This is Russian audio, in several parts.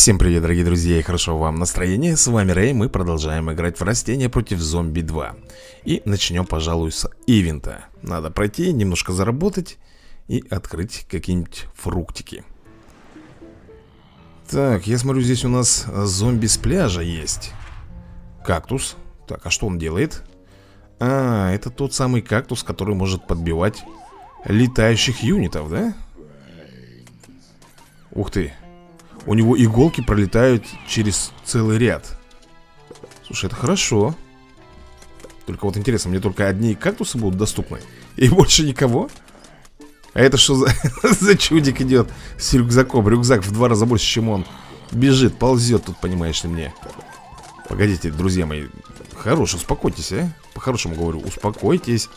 Всем привет, дорогие друзья, и хорошо вам настроение. С вами Рэй, мы продолжаем играть в растения против зомби 2. И начнем, пожалуй, с ивента. Надо пройти, немножко заработать и открыть какие-нибудь фруктики. Так, я смотрю, здесь у нас зомби с пляжа есть. Кактус. Так, а что он делает? А, это тот самый кактус, который может подбивать летающих юнитов, да? Ух ты. У него иголки пролетают через целый ряд. Слушай, это хорошо. Только вот интересно, мне только одни кактусы будут доступны. И больше никого? А это что за, за чудик идет с рюкзаком? Рюкзак в два раза больше, чем он. Бежит, ползет тут, понимаешь ли, мне. Погодите, друзья мои. Хорош, успокойтесь, а? По-хорошему говорю, успокойтесь.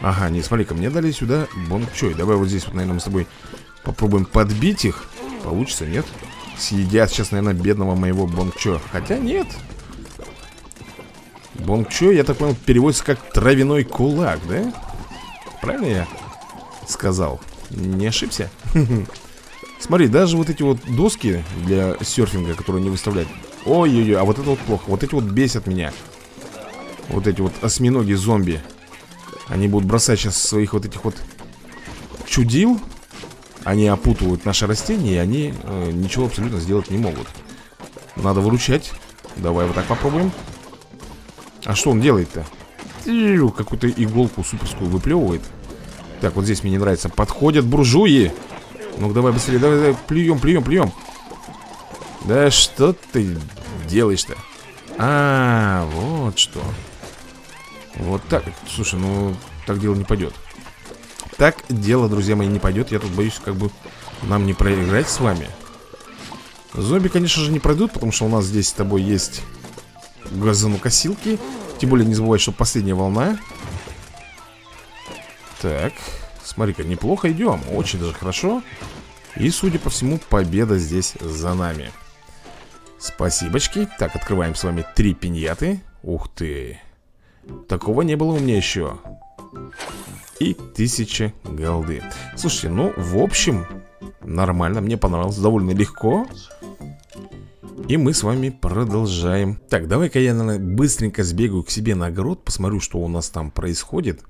Ага, не, смотри-ка, мне дали сюда бонг-чой. Давай вот здесь вот, наверное, мы с тобой попробуем подбить их. Получится, нет? Съедят сейчас, наверное, бедного моего бонг-чо. Хотя нет. Бонг-чо, я так понял, переводится как травяной кулак, да? Правильно я сказал? Не ошибся? Смотри, даже вот эти вот доски для серфинга, которые не выставлять Ой-ой-ой, а вот это вот плохо Вот эти вот бесят меня Вот эти вот осьминоги зомби Они будут бросать сейчас своих вот этих вот чудил Они опутывают наши растения И они э, ничего абсолютно сделать не могут. Надо выручать. Давай вот так попробуем. А что он делает-то? Какую-то иголку суперскую выплевывает. Так, вот здесь мне не нравится. Подходят буржуи. Ну давай быстрее, давай, давай, плюем, плюем, плюем. Да что ты делаешь-то? А, вот что. Вот так, слушай, ну так дело не пойдет Так дело, друзья мои, не пойдет. Я тут боюсь, как бы нам не проиграть с вами. Зомби, конечно же, не пройдут Потому что у нас здесь с тобой есть газонокосилки. Тем более не забывай, что последняя волна. Так Смотри-ка, неплохо идем, очень даже хорошо. И, судя по всему, победа здесь за нами. Спасибочки. Так, открываем с вами три пиньяты. Ух ты. Такого не было у меня еще И тысяча голды. Слушайте, ну, в общем Нормально, мне понравилось, довольно легко. И мы с вами продолжаем. Так, давай-ка я, наверное, быстренько сбегаю к себе на огород Посмотрю, что у нас там происходит.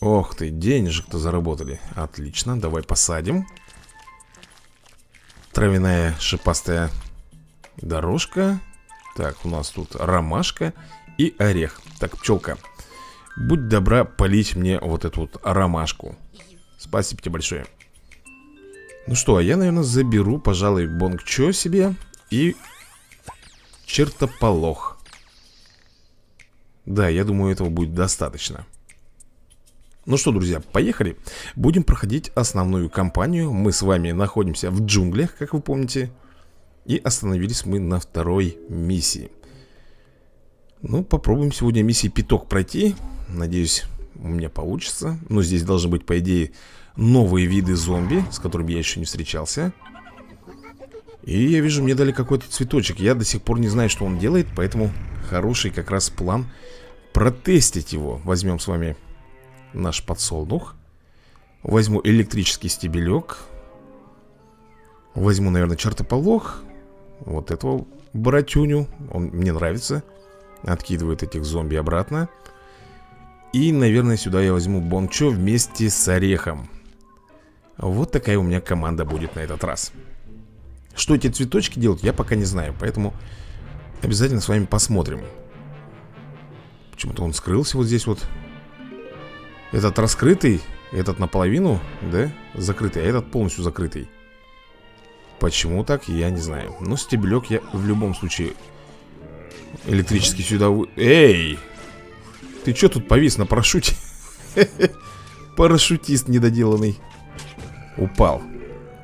Ох ты, денежек-то заработали. Отлично, давай посадим. Травяная шипастая дорожка. Так, у нас тут ромашка и орех. Так, пчелка Будь добра полить мне вот эту вот ромашку Спасибо тебе большое. Ну что, а я, наверное, заберу, пожалуй, бонгчо себе И чертополох. Да, я думаю, этого будет достаточно. Ну что, друзья, поехали. Будем проходить основную кампанию. Мы с вами находимся в джунглях, как вы помните. И остановились мы на второй миссии. Ну, попробуем сегодня миссии пяток пройти Надеюсь, у меня получится. Но здесь должны быть, по идее, новые виды зомби С которыми я еще не встречался. И я вижу, мне дали какой-то цветочек. Я до сих пор не знаю, что он делает Поэтому хороший как раз план протестить его. Возьмем с вами наш подсолнух. Возьму электрический стебелек Возьму, наверное, чертополох. Вот этого братюню. Он мне нравится. Откидывает этих зомби обратно И, наверное, сюда я возьму бончо вместе с орехом Вот такая у меня команда будет на этот раз Что эти цветочки делают, я пока не знаю Поэтому обязательно с вами посмотрим Почему-то он скрылся вот здесь вот этот раскрытый, этот наполовину, да, закрытый, а этот полностью закрытый. Почему так, я не знаю. Но стебелек я в любом случае электрически сюда... Эй! Ты что тут повис на парашюте? Парашютист недоделанный. Упал.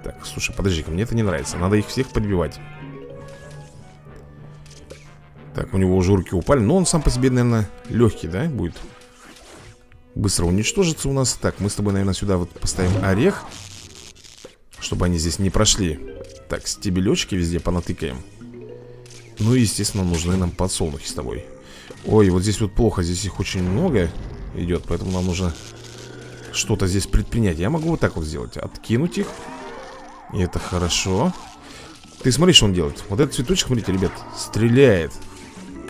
Так, слушай, подожди-ка, мне это не нравится. Надо их всех подбивать. Так, у него уже руки упали. Но он сам по себе, наверное, легкий, да, будет? быстро уничтожится у нас Так, мы с тобой, наверное, сюда вот поставим орех Чтобы они здесь не прошли Так, стебелечки везде понатыкаем Ну и, естественно, нужны нам подсолнухи с тобой Ой, вот здесь вот плохо, здесь их очень много идет Поэтому нам нужно что-то здесь предпринять. Я могу вот так вот сделать, откинуть их. И это хорошо. Ты смотри, что он делает. Вот этот цветочек, смотрите, ребят, стреляет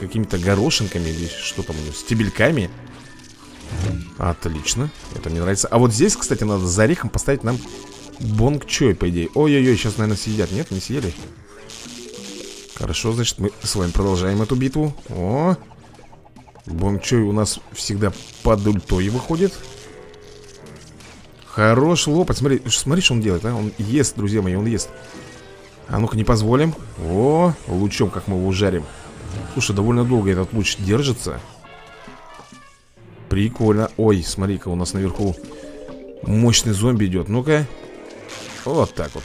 Какими-то горошинками или что там у него, стебельками. Отлично, это мне нравится. А вот здесь, кстати, надо за орехом поставить нам Бонг Чой, по идее. Ой-ой-ой, сейчас, наверное, съедят, нет, не съели. Хорошо, значит, мы с вами продолжаем эту битву. О, Чой у нас всегда под ультой выходит. Хорош лопать, смотри, смотри, что он делает, а? Он ест, друзья мои, он ест. А ну-ка, не позволим. О, лучом, как мы его жарим. Слушай, довольно долго этот луч держится. Прикольно. Ой, смотри-ка, у нас наверху Мощный зомби идет. Ну-ка. Вот так вот.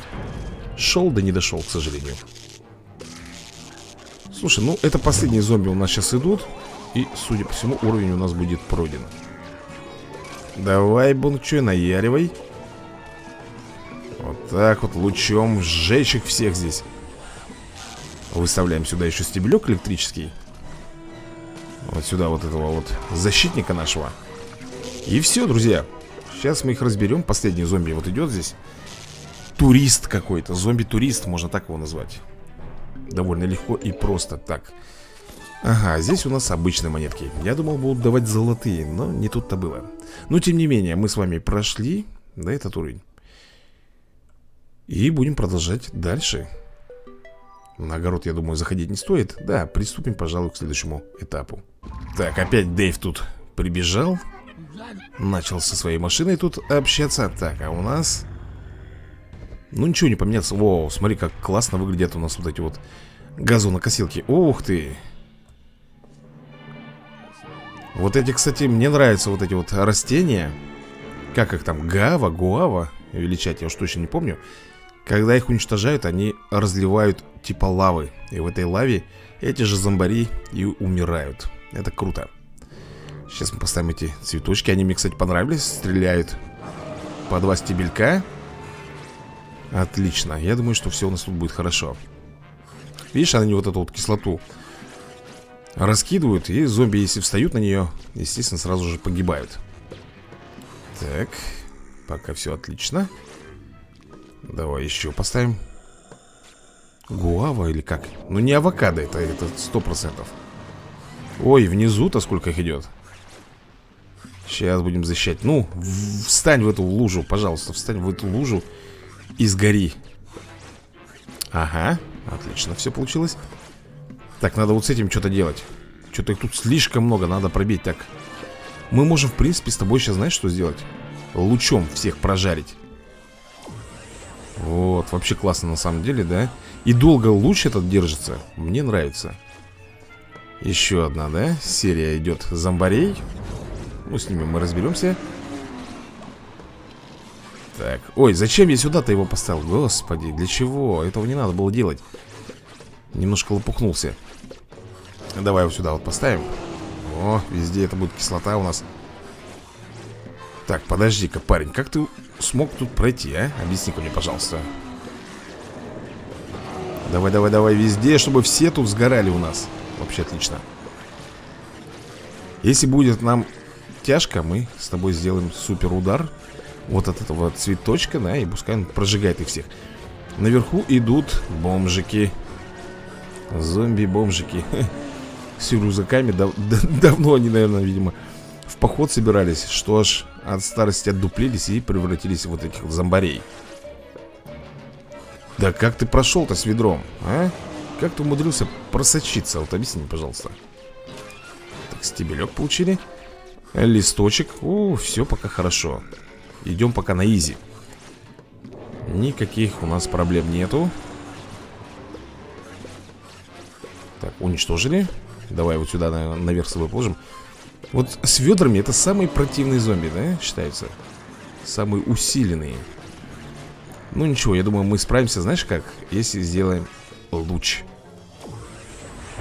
Шел, да не дошел, к сожалению. Слушай, ну это последние зомби у нас сейчас идут И, судя по всему, уровень у нас будет пройден. Давай, Бунчой, наяривай. Вот так вот лучом сжечь их всех здесь. Выставляем сюда еще стебелек электрический. Вот сюда вот этого вот защитника нашего. И все, друзья. Сейчас мы их разберем. Последний зомби вот идет здесь. Турист какой-то, зомби-турист Можно так его назвать. Довольно легко и просто. Так Ага, здесь у нас обычные монетки. Я думал, будут давать золотые, но не тут-то было. Но тем не менее, мы с вами прошли Да, этот уровень. И будем продолжать дальше. На огород, я думаю, заходить не стоит. Да, приступим, пожалуй, к следующему этапу. Так, опять Дэйв тут прибежал. Начал со своей машиной тут общаться. Так, а у нас... Ну, ничего не поменяться Воу, смотри, как классно выглядят у нас вот эти вот газонокосилки. Ух ты Вот эти, кстати, мне нравятся вот эти вот растения Как их там, гава, гуава Величать, я уж точно не помню. Когда их уничтожают, они разливают типа лавы. И в этой лаве эти же зомбари и умирают. Это круто. Сейчас мы поставим эти цветочки. Они мне, кстати, понравились. Стреляют по два стебелька. Отлично. Я думаю, что все у нас тут будет хорошо. Видишь, они вот эту вот кислоту Раскидывают И зомби, если встают на нее Естественно, сразу же погибают. Так Пока все отлично. Давай еще поставим. Гуава или как? Ну не авокадо, это это сто процентов. Ой, внизу-то сколько их идет Сейчас будем защищать. Ну, встань в эту лужу, пожалуйста Встань в эту лужу и сгори. Ага, отлично, все получилось Так, надо вот с этим что-то делать Что-то их тут слишком много, надо пробить Так, мы можем, в принципе, с тобой сейчас, знаешь, что сделать? Лучом всех прожарить вот, вообще классно на самом деле, да? И долго луч этот держится Мне нравится Еще одна, да? Серия идет зомбарей Ну, с ними мы разберемся Так, ой, зачем я сюда-то его поставил? Господи, для чего? Этого не надо было делать Немножко лопухнулся Давай его сюда вот поставим. О, везде это будет кислота у нас. Так, подожди-ка, парень, как ты смог тут пройти, а? Объясни-ка мне, пожалуйста. Давай, давай, давай везде, чтобы все тут сгорали у нас. Вообще отлично. Если будет нам тяжко, мы с тобой сделаем супер удар Вот от этого цветочка, да, и пускай он прожигает их всех. Наверху идут бомжики. Зомби-бомжики С рюкзаками дав давно они, наверное, видимо В поход собирались Что ж, от старости отдуплились и превратились в вот этих вот зомбарей. Да как ты прошел-то с ведром, а? Как ты умудрился просочиться? Вот объясни, пожалуйста. Так, стебелек получили. Листочек. О, все пока хорошо. Идем пока на изи. Никаких у нас проблем нету. Так, уничтожили Давай вот сюда наверх с собой положим. Вот с ведрами это самый противный зомби, да, считается? Самый усиленный. Ну ничего, я думаю, мы справимся, знаешь как? Если сделаем луч.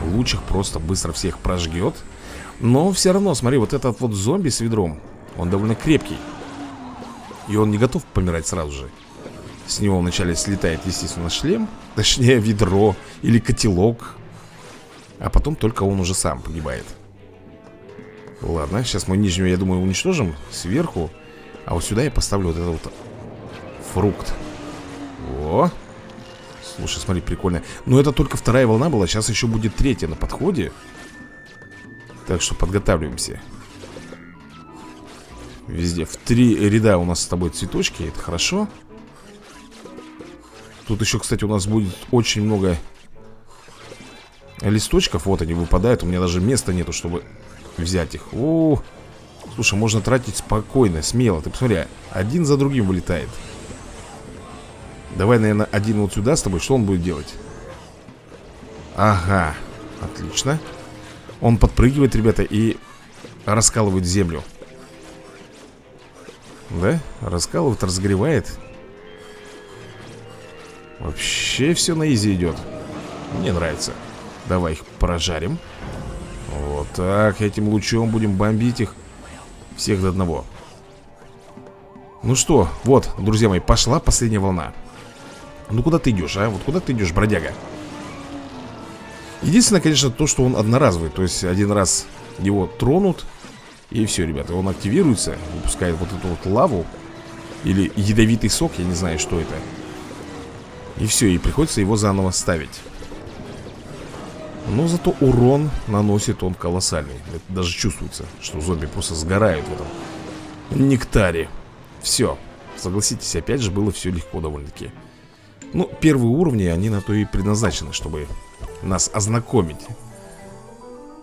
Луч их просто быстро всех прожгет. Но все равно, смотри, вот этот вот зомби с ведром Он довольно крепкий. И он не готов помирать сразу же. С него вначале слетает, естественно, шлем Точнее, ведро или котелок А потом только он уже сам погибает. Ладно, сейчас мы нижнюю, я думаю, уничтожим Сверху. А вот сюда я поставлю вот этот вот фрукт. О, Слушай, смотри, прикольно. Но это только вторая волна была, сейчас еще будет третья на подходе. Так что подготавливаемся. Везде. В три ряда у нас с тобой цветочки Это хорошо. Тут еще, кстати, у нас будет очень много Листочков Вот они выпадают У меня даже места нету, чтобы взять их. О, Слушай, можно тратить спокойно, смело. Ты посмотри, один за другим вылетает. Давай, наверное, один вот сюда с тобой Что он будет делать? Ага, отлично. Он подпрыгивает, ребята, и раскалывает землю. Да? Раскалывает, разгревает Вообще все на изи идет Мне нравится Давай их прожарим. Вот так, этим лучом будем бомбить их Всех до одного. Ну что, вот, друзья мои, пошла последняя волна. Ну куда ты идешь, а? Вот куда ты идешь, бродяга? Единственное, конечно, то, что он одноразовый То есть один раз его тронут И все, ребята, он активируется Выпускает вот эту вот лаву Или ядовитый сок, я не знаю, что это. И все, и приходится его заново ставить Но зато урон наносит он колоссальный Это даже чувствуется, что зомби просто сгорают в этом нектаре Все, согласитесь, опять же было все легко довольно-таки ну, первые уровни, они на то и предназначены, чтобы нас ознакомить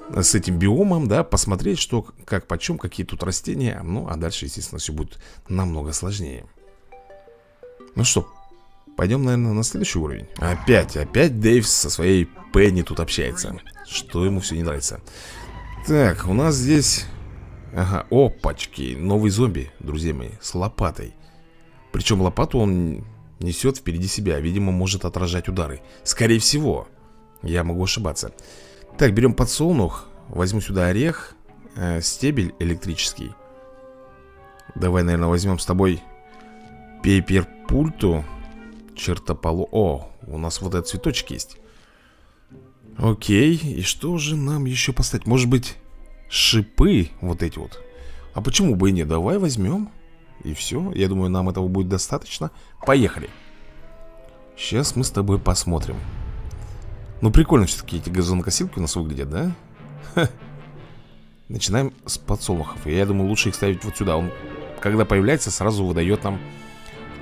с этим биомом, да, посмотреть, что, как, почем, какие тут растения. Ну, а дальше, естественно, все будет намного сложнее. Ну что, пойдем, наверное, на следующий уровень. Опять, опять Дэйв со своей Пенни тут общается. Что ему все не нравится. Так, у нас здесь... Ага, опачки, новый зомби, друзья мои, с лопатой. Причем лопату он Несет впереди себя, видимо, может отражать удары Скорее всего Я могу ошибаться Так, берем подсолнух Возьму сюда орех э, Стебель электрический Давай, наверное, возьмем с тобой Пейперпульту Чертополу О, у нас вот этот цветочек есть. Окей, и что же нам еще поставить? Может быть, шипы вот эти вот? А почему бы и нет? Давай возьмем и все, я думаю, нам этого будет достаточно. Поехали. Сейчас мы с тобой посмотрим. Ну, прикольно все-таки эти газонокосилки у нас выглядят, да? Ха. Начинаем с подсолнухов. Я думаю, лучше их ставить вот сюда. Он, когда появляется, сразу выдает нам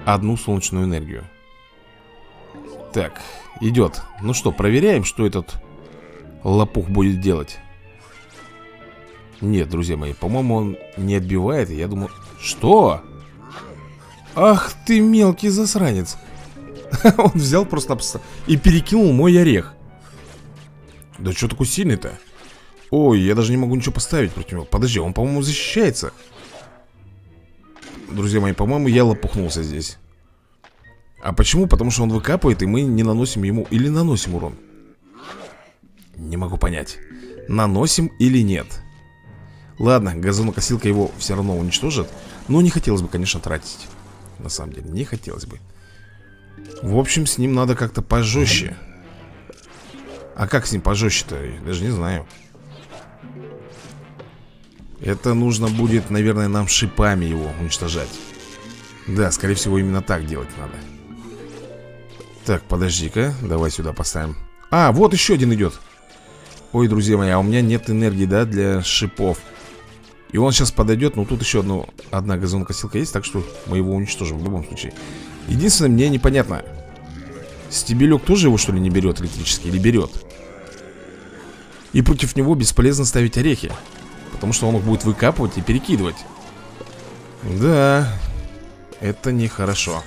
Одну солнечную энергию Так, идет. Ну что, проверяем, что этот лопух будет делать. Нет, друзья мои, по-моему, он не отбивает Я думаю... Что? Ах ты мелкий засранец. Он взял просто и перекинул мой орех. Да что такой сильный-то? Ой, я даже не могу ничего поставить против него. Подожди, он, по-моему, защищается. Друзья мои, по-моему, я лопухнулся здесь А почему? Потому что он выкапывает, и мы не наносим ему Или наносим урон. Не могу понять Наносим или нет. Ладно, газонокосилка его все равно уничтожит Но не хотелось бы, конечно, тратить. На самом деле, не хотелось бы. В общем, с ним надо как-то пожестче А как с ним пожестче-то? Даже не знаю. Это нужно будет, наверное, нам шипами его уничтожать. Да, скорее всего, именно так делать надо Так, подожди-ка Давай сюда поставим А, вот еще один идет Ой, друзья мои, а у меня нет энергии, да, для шипов и он сейчас подойдет, но тут еще одну, одна газонокосилка есть, так что мы его уничтожим в любом случае. Единственное, мне непонятно. Стебелек тоже его, что ли, не берет электрический или берет? И против него бесполезно ставить орехи. Потому что он их будет выкапывать и перекидывать. Да, это нехорошо.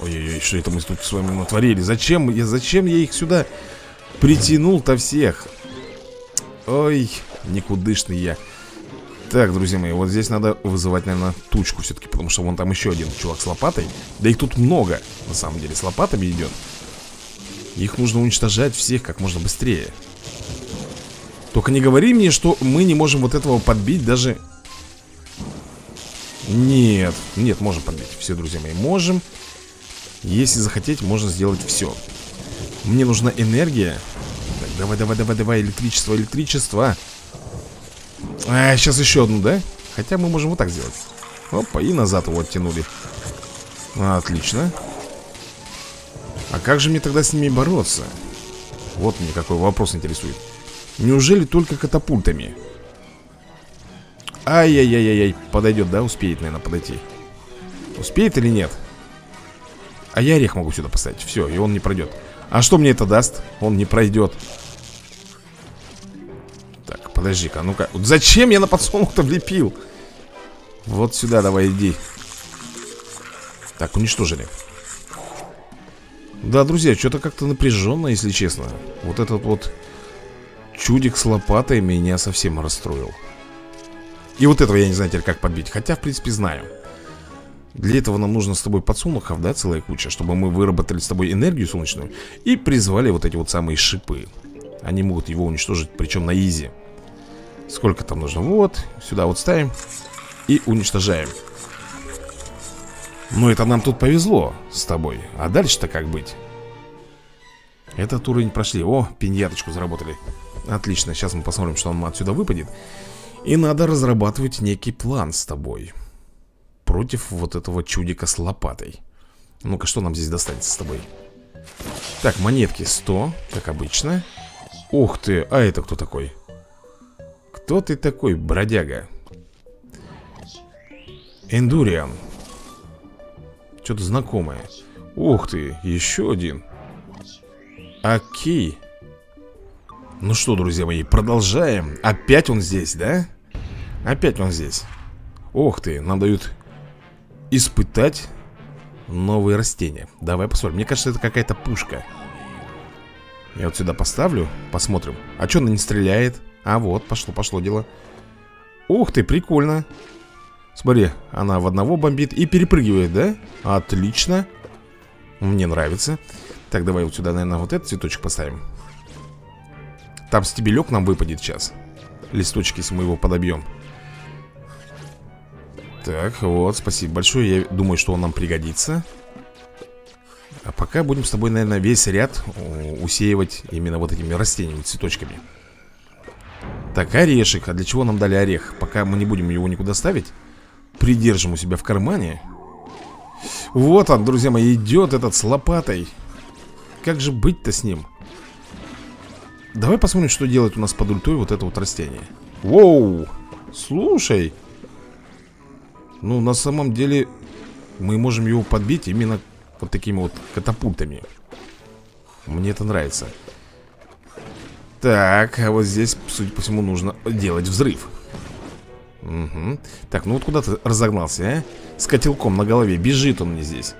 Ой-ой-ой, что это мы тут с вами натворили? Зачем я, зачем я их сюда притянул-то всех? Ой, никудышный я. Так, друзья мои, вот здесь надо вызывать, наверное, тучку все-таки Потому что вон там еще один чувак с лопатой. Да их тут много, на самом деле, с лопатами идет Их нужно уничтожать всех как можно быстрее. Только не говори мне, что мы не можем вот этого подбить даже. Нет, нет, можем подбить. Все, друзья мои, можем Если захотеть, можно сделать все Мне нужна энергия Так, давай, давай, давай, давай, электричество, электричество а, сейчас еще одну, да? Хотя мы можем вот так сделать Опа, и назад его оттянули Отлично А как же мне тогда с ними бороться? Вот мне какой вопрос интересует Неужели только катапультами? Ай-яй-яй-яй, подойдет, да? Успеет, наверное, подойти Успеет или нет? А я орех могу сюда поставить. Все, и он не пройдет А что мне это даст? Он не пройдет Так, подожди-ка, ну-ка. Зачем я на подсолнух-то влепил? Вот сюда давай иди. Так, уничтожили. Да, друзья, что-то как-то напряженно, если честно. Вот этот вот чудик с лопатой меня совсем расстроил. И вот этого я не знаю теперь как подбить Хотя, в принципе, знаю для этого нам нужно с тобой подсолнухов, да, целая куча Чтобы мы выработали с тобой энергию солнечную И призвали вот эти вот самые шипы. Они могут его уничтожить, причем на изи. Сколько там нужно? Вот, сюда вот ставим И уничтожаем. Ну это нам тут повезло с тобой. А дальше-то как быть? Этот уровень прошли. О, пиньяточку заработали. Отлично, сейчас мы посмотрим, что нам отсюда выпадет. И надо разрабатывать некий план с тобой против вот этого чудика с лопатой Ну-ка, что нам здесь достанется с тобой? Так, монетки 100, как обычно Ух ты, а это кто такой? Кто ты такой, бродяга? Эндуриан Что-то знакомое Ух ты, еще один Окей Ну что, друзья мои, продолжаем Опять он здесь, да? Опять он здесь Ух ты, нам дают испытать новые растения. Давай посмотрим. Мне кажется, это какая-то пушка. Я вот сюда поставлю, посмотрим. А что она не стреляет? А вот, пошло, пошло дело. Ух ты, прикольно. Смотри, она в одного бомбит и перепрыгивает, да? Отлично. Мне нравится. Так, давай вот сюда, наверное, вот этот цветочек поставим. Там стебелек нам выпадет сейчас. Листочки, если мы его подобьем так, вот, спасибо большое. Я думаю, что он нам пригодится. А пока будем с тобой, наверное, весь ряд усеивать именно вот этими растениями, цветочками. Так, орешек. А для чего нам дали орех? Пока мы не будем его никуда ставить Придержим у себя в кармане. Вот он, друзья мои, идет этот с лопатой. Как же быть-то с ним? Давай посмотрим, что делает у нас под ультой вот это вот растение. Воу! Слушай ну, на самом деле Мы можем его подбить именно Вот такими вот катапультами. Мне это нравится. Так, а вот здесь, судя по всему, нужно делать взрыв. Угу. Так, ну вот куда ты разогнался, а? С котелком на голове, бежит он мне здесь.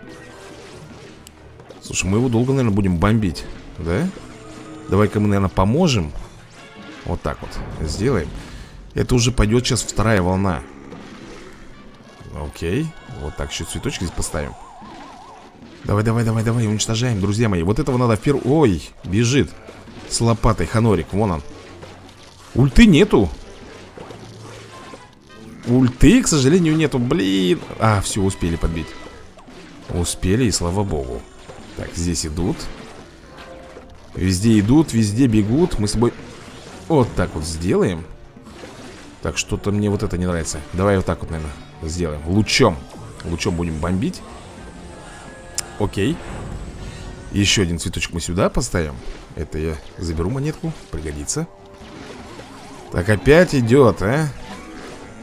Слушай, мы его долго, наверное, будем бомбить Да? Давай-ка мы, наверное, поможем. Вот так вот сделаем. Это уже пойдет сейчас вторая волна Окей. Вот так еще цветочки здесь поставим. Давай, давай, давай, давай, уничтожаем, друзья мои. Вот этого надо в. Ой, бежит. С лопатой Ханорик, вон он. Ульты нету. Ульты, к сожалению, нету. Блин. А, все, успели подбить. Успели, и слава богу. Так, здесь идут. Везде идут, везде бегут. Мы с тобой вот так вот сделаем. Так, что-то мне вот это не нравится. Давай вот так вот, наверное сделаем. Лучом. Лучом будем бомбить. Окей. Еще один цветочек мы сюда поставим. Это я заберу монетку. Пригодится. Так, опять идет, а?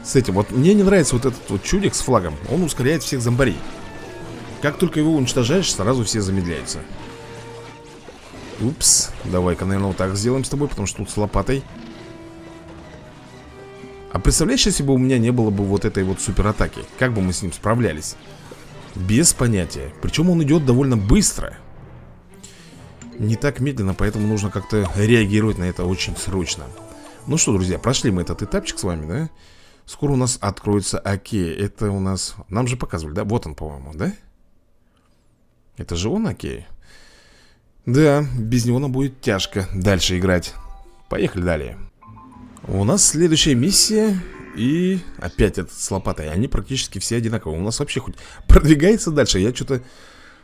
С этим, вот мне не нравится вот этот вот чудик с флагом. Он ускоряет всех зомбарей. Как только его уничтожаешь, сразу все замедляются. Упс. Давай-ка, наверное, вот так сделаем с тобой Потому что тут с лопатой а представляешь, если бы у меня не было бы вот этой вот суператаки Как бы мы с ним справлялись? Без понятия Причем он идет довольно быстро Не так медленно, поэтому нужно как-то реагировать на это очень срочно Ну что, друзья, прошли мы этот этапчик с вами, да? Скоро у нас откроется Окей Это у нас... Нам же показывали, да? Вот он, по-моему, да? Это же он Окей? Да, без него нам будет тяжко дальше играть Поехали далее у нас следующая миссия И опять этот с лопатой. Они практически все одинаковые. У нас вообще хоть продвигается дальше. Я что-то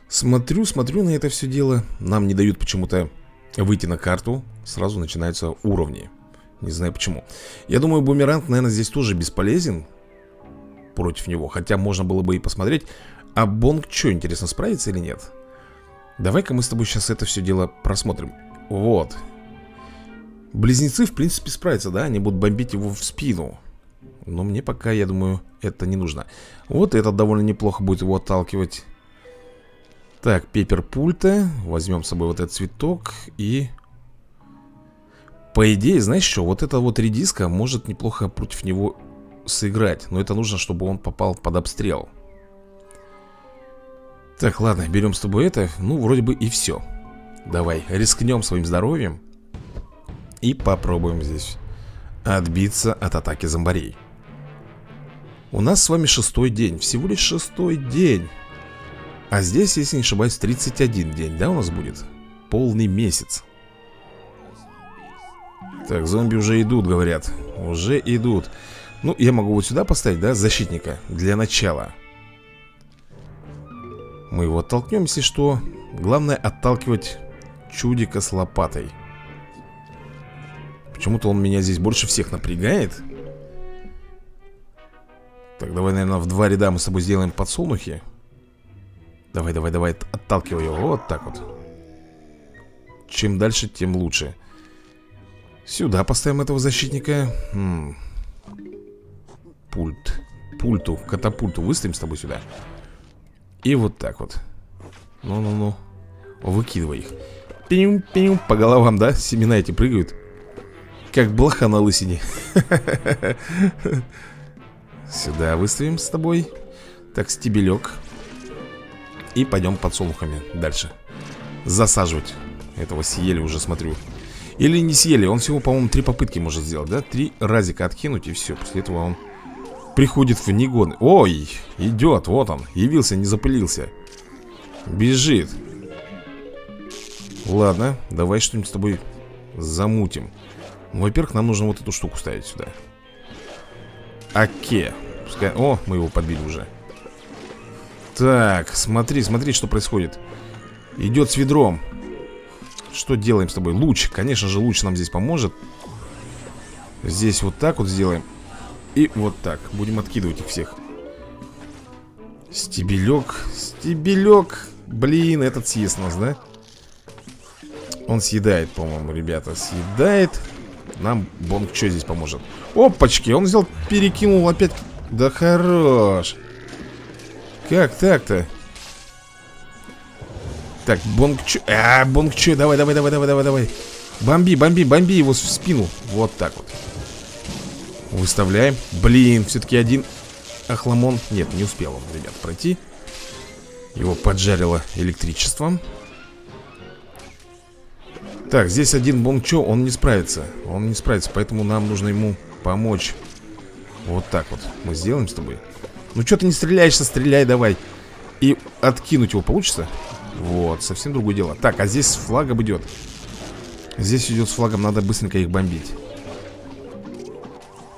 смотрю, смотрю на это все дело. Нам не дают почему-то выйти на карту. Сразу начинаются уровни. Не знаю почему. Я думаю, бумеранг, наверное, здесь тоже бесполезен Против него. Хотя можно было бы и посмотреть. А Бонг что, интересно, справится или нет? Давай-ка мы с тобой сейчас это все дело просмотрим. Вот Близнецы, в принципе, справятся, да? Они будут бомбить его в спину. Но мне пока, я думаю, это не нужно. Вот этот довольно неплохо будет его отталкивать. Так, пепер пульта. Возьмем с собой вот этот цветок И... По идее, знаешь что, вот эта вот редиска может неплохо против него сыграть Но это нужно, чтобы он попал под обстрел. Так, ладно, берем с тобой это. Ну, вроде бы и все Давай, рискнем своим здоровьем И попробуем здесь Отбиться от атаки зомбарей. У нас с вами шестой день Всего лишь шестой день. А здесь, если не ошибаюсь, 31 день, да, у нас будет? Полный месяц. Так, зомби уже идут, говорят. Уже идут. Ну, я могу вот сюда поставить, да, защитника Для начала. Мы его оттолкнем, если что. Главное отталкивать чудика с лопатой Почему-то он меня здесь больше всех напрягает. Так, давай, наверное, в два ряда мы с тобой сделаем подсолнухи. Давай, давай, давай, отталкивай его Вот так вот. Чем дальше, тем лучше. Сюда поставим этого защитника. М -м. Пульт. Пульту, катапульту выставим с тобой сюда. И вот так вот. Ну-ну-ну Выкидывай их. Пим-пим, по головам, да? Семена эти прыгают Как блоха на лысине. Сюда выставим с тобой. Так, стебелек. И пойдем подсолнухами дальше. Засаживать Этого съели уже, смотрю. Или не съели, он всего, по-моему, три попытки может сделать, да? Три разика откинуть и все После этого он приходит в негон Ой, идет, вот он Явился, не запылился. Бежит. Ладно, давай что-нибудь с тобой замутим Во-первых, нам нужно вот эту штуку ставить сюда. Оке. Пускай... О, мы его подбили уже. Так, смотри, смотри, что происходит. Идет с ведром. Что делаем с тобой? Луч, конечно же, луч нам здесь поможет. Здесь вот так вот сделаем. И вот так, будем откидывать их всех. Стебелек, стебелек. Блин, этот съест нас, да? Он съедает, по-моему, ребята Съедает Нам Бонг что здесь поможет? Опачки, он взял, перекинул опять. Да хорош. Как так-то? Так, Бонг Чо... А, Бонг Чо, давай, давай, давай, давай, давай, давай. Бомби, бомби, бомби его в спину. Вот так вот. Выставляем. Блин, все-таки один Ахламон Нет, не успел он, ребят, пройти. Его поджарило электричеством так, здесь один Бончо, он не справится. Он не справится, поэтому нам нужно ему помочь. Вот так вот Мы сделаем с тобой. Ну что ты не стреляешься, стреляй давай. И откинуть его получится? Вот, совсем другое дело. Так, а здесь с флагом идет Здесь идет с флагом, надо быстренько их бомбить.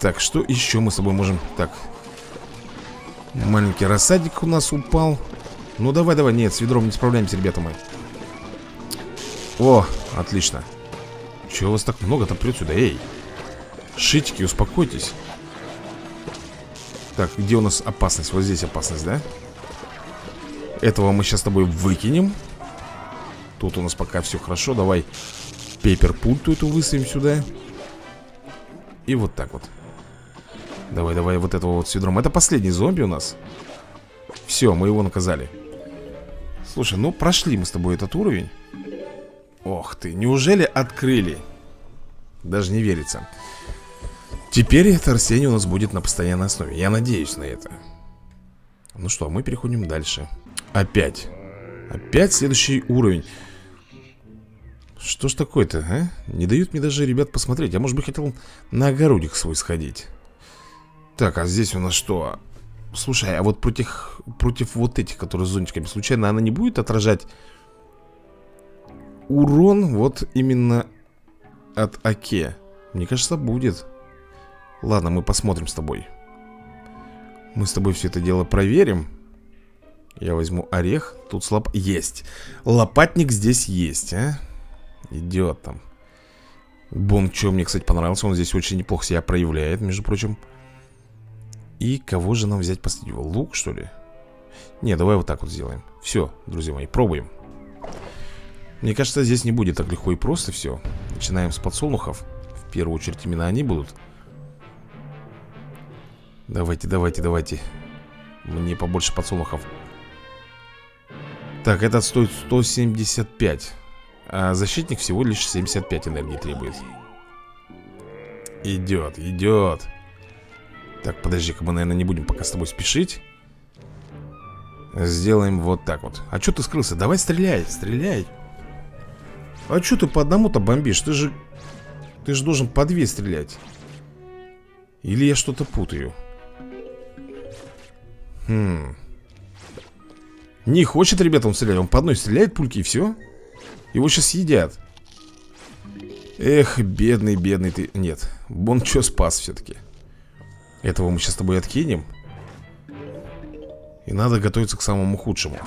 Так, что еще мы с тобой можем? Так. Маленький рассадник у нас упал. Ну давай, давай, нет, с ведром не справляемся, ребята мои. О, Отлично. Чего вас так много-то прет сюда? Эй Шитики, успокойтесь. Так, где у нас опасность? Вот здесь опасность, да? Этого мы сейчас с тобой выкинем. Тут у нас пока все хорошо. Давай пейпер пульту эту высыпем сюда. И вот так вот. Давай, давай вот этого вот с ведром. Это последний зомби у нас. Все, мы его наказали. Слушай, ну прошли мы с тобой этот уровень Ох ты, неужели открыли? Даже не верится. Теперь это растение у нас будет на постоянной основе. Я надеюсь на это. Ну что, мы переходим дальше. Опять. Опять следующий уровень. Что ж такое-то, а? Не дают мне даже ребят посмотреть. Я, может быть, хотел на огородик свой сходить. Так, а здесь у нас что? Слушай, а вот против, против вот этих, которые с зонтиками Случайно она не будет отражать урон вот именно от Аке? Мне кажется, будет. Ладно, мы посмотрим с тобой. Мы с тобой все это дело проверим. Я возьму орех. Тут слаб... Есть. Лопатник здесь есть, а? Идет там. Бон, что мне, кстати, понравился. Он здесь очень неплохо себя проявляет, между прочим. И кого же нам взять последнего? Лук, что ли? Не, давай вот так вот сделаем. Все, друзья мои, пробуем. Мне кажется, здесь не будет так легко и просто все Начинаем с подсолнухов. В первую очередь именно они будут. Давайте, давайте, давайте. Мне побольше подсолнухов. Так, этот стоит 175 А защитник всего лишь 75 энергии требует. Идет, идет Так, подожди-ка, мы, наверное, не будем пока с тобой спешить. Сделаем вот так вот. А что ты скрылся? Давай стреляй, стреляй А что ты по одному-то бомбишь? Ты же... Ты же должен по две стрелять. Или я что-то путаю? Хм. Не хочет, ребята, он стрелять? Он по одной стреляет пульки и все Его сейчас съедят. Эх, бедный, бедный ты. Нет, он что спас все-таки Этого мы сейчас с тобой откинем. И надо готовиться к самому худшему.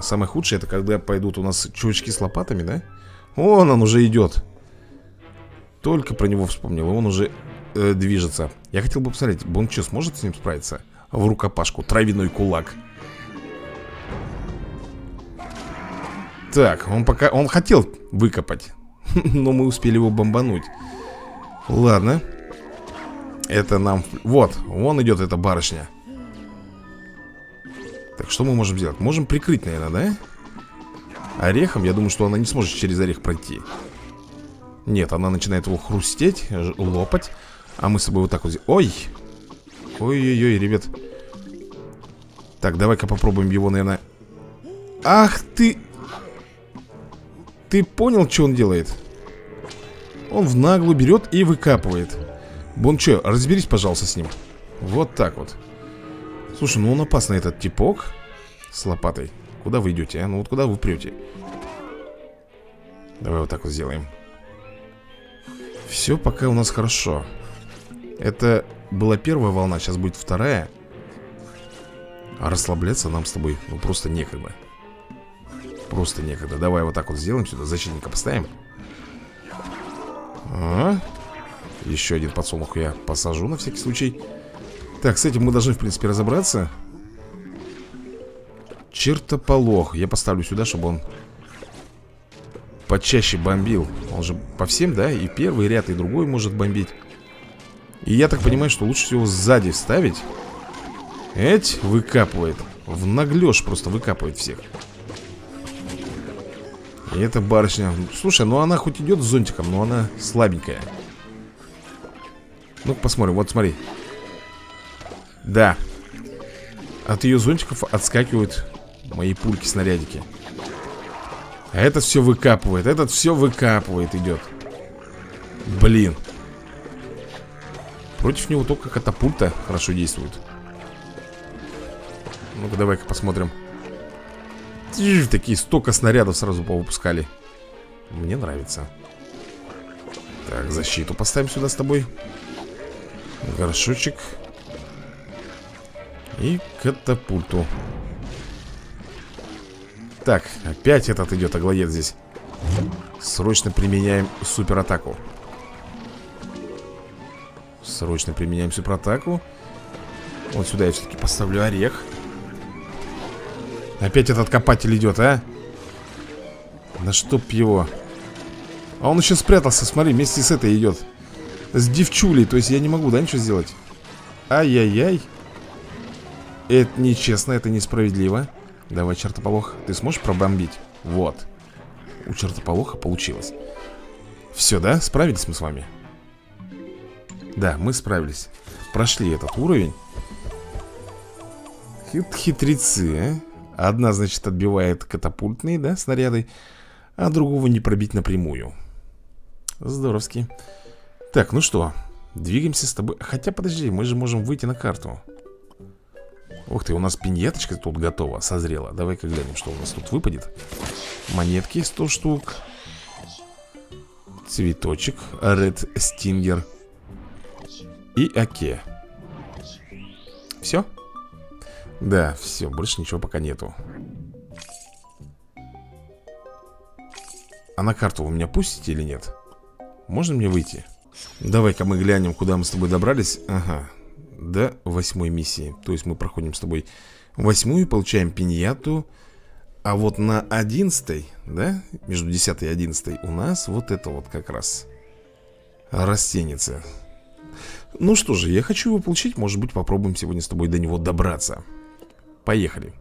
Самое худшее это когда пойдут у нас чувачки с лопатами, да? Вон он уже идет Только про него вспомнил, он уже э, движется Я хотел бы посмотреть, Бон что, сможет с ним справиться? В рукопашку, травяной кулак Так, он пока... Он хотел выкопать Но мы успели его бомбануть Ладно Это нам... Вот, вон идет эта барышня так, что мы можем сделать? Можем прикрыть, наверное, да? Орехом, я думаю, что она не сможет через орех пройти. Нет, она начинает его хрустеть, лопать А мы с собой вот так вот... Ой! Ой-ой-ой, ребят. Так, давай-ка попробуем его, наверное. Ах ты! Ты понял, что он делает? Он в наглую берет и выкапывает. Бон, что, разберись, пожалуйста, с ним. Вот так вот. Слушай, ну он опасный этот типок С лопатой Куда вы идете, а? Ну вот куда вы прете? Давай вот так вот сделаем Все пока у нас хорошо. Это была первая волна, сейчас будет вторая. А расслабляться нам с тобой ну просто некогда. Просто некогда. Давай вот так вот сделаем сюда, защитника поставим а? Еще один подсолнух я посажу на всякий случай так, с этим мы должны, в принципе, разобраться Чертополох. Я поставлю сюда, чтобы он Почаще бомбил. Он же по всем, да? И первый ряд, и другой может бомбить. И я так понимаю, что лучше всего сзади ставить. Эть выкапывает. В наглешь просто выкапывает всех. И эта барышня Слушай, ну она хоть идет с зонтиком Но она слабенькая. Ну-ка посмотрим, вот смотри. Да. От ее зонтиков отскакивают Мои пульки-снарядики А этот все выкапывает Этот все выкапывает, идет Блин. Против него только катапульта хорошо действует. Ну-ка давай-ка посмотрим. Такие столько снарядов сразу повыпускали. Мне нравится. Так, защиту поставим сюда с тобой. Горшочек. И катапульту Так, опять этот идет аглоед здесь. Срочно применяем суператаку. Срочно применяем суператаку. Вот сюда я все-таки поставлю орех. Опять этот копатель идет, а? Да чтоб его? А он еще спрятался, смотри, вместе с этой идет С девчулей, то есть я не могу, да, ничего сделать? Ай-яй-яй. Это нечестно, это несправедливо Давай, чертополох, ты сможешь пробомбить? Вот У чертополоха получилось Все, да? Справились мы с вами? Да, мы справились Прошли этот уровень Хит Хитрецы, а? Одна, значит, отбивает катапультные, да, снаряды А другого не пробить напрямую Здоровски Так, ну что, двигаемся с тобой Хотя, подожди, мы же можем выйти на карту Ух ты, у нас пиньеточка тут готова, созрела. Давай-ка глянем, что у нас тут выпадет. Монетки 100 штук. Цветочек Red Stinger И оке. Все? Да, все, больше ничего пока нету. А на карту вы меня пустите или нет? Можно мне выйти? Давай-ка мы глянем, куда мы с тобой добрались? Ага, до восьмой миссии То есть мы проходим с тобой восьмую, получаем пиньяту А вот на 11, да, между 10 и 11 у нас вот это вот как раз растеница. Ну что же, я хочу его получить, может быть попробуем сегодня с тобой до него добраться. Поехали.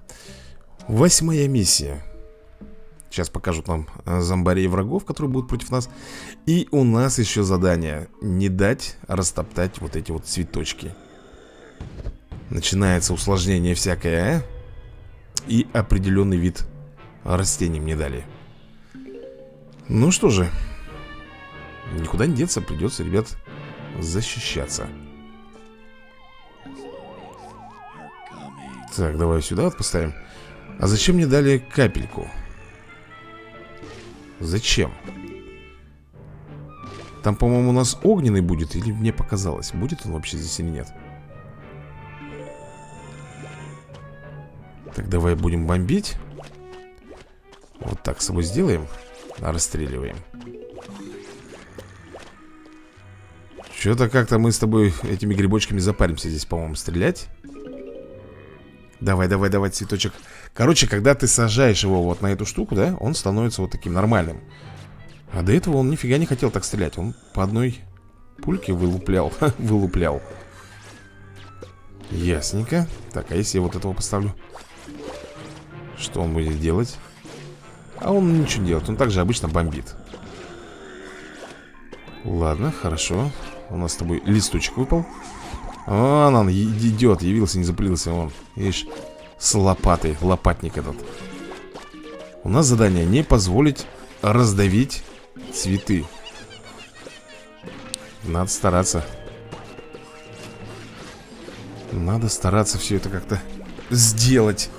Восьмая миссия. Сейчас покажут нам э, зомбарей врагов, которые будут против нас. И у нас еще задание. Не дать растоптать вот эти вот цветочки. Начинается усложнение всякое, а? И определенный вид растений мне дали Ну что же Никуда не деться, придется, ребят, защищаться Так, давай сюда вот поставим А зачем мне дали капельку? Зачем? Там, по-моему, у нас огненный будет Или мне показалось, будет он вообще здесь или нет? Так, давай будем бомбить. Вот так с собой сделаем. Расстреливаем. Что-то как-то мы с тобой этими грибочками запаримся здесь, по-моему, стрелять. Давай, давай, давай, цветочек. Короче, когда ты сажаешь его вот на эту штуку, да Он становится вот таким нормальным. А до этого он нифига не хотел так стрелять. Он по одной пульке вылуплял Вылуплял. Ясненько. Так, а если я вот этого поставлю? Что он будет делать? А он ничего не делает, он также обычно бомбит. Ладно, хорошо. У нас с тобой листочек выпал. Вон он идет, явился, не запылился он Видишь, с лопатой, лопатник этот. У нас задание не позволить раздавить цветы. Надо стараться. Надо стараться все это как-то сделать